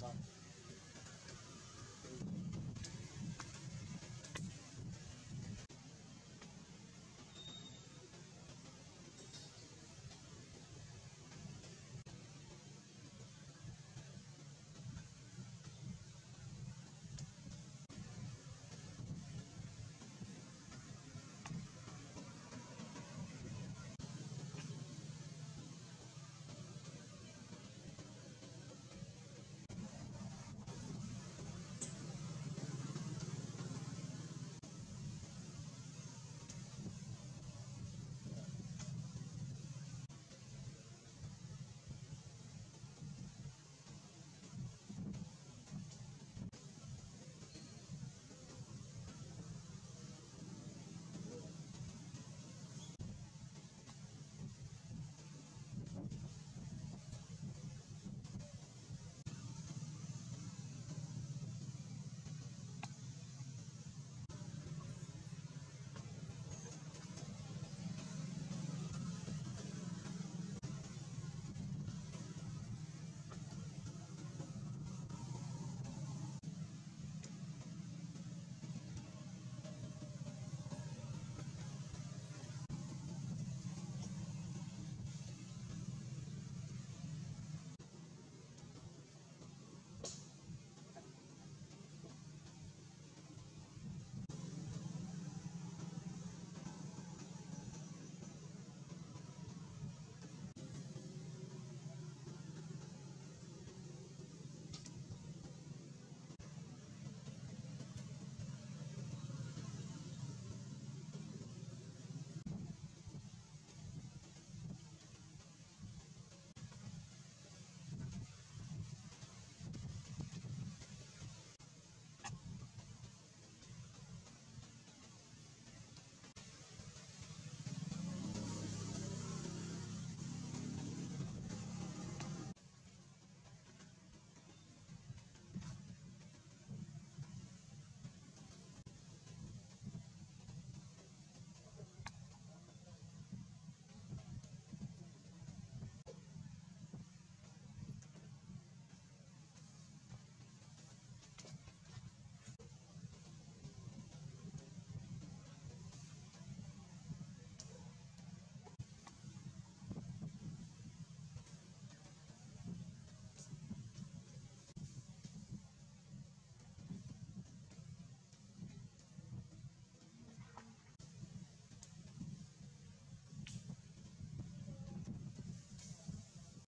Bye.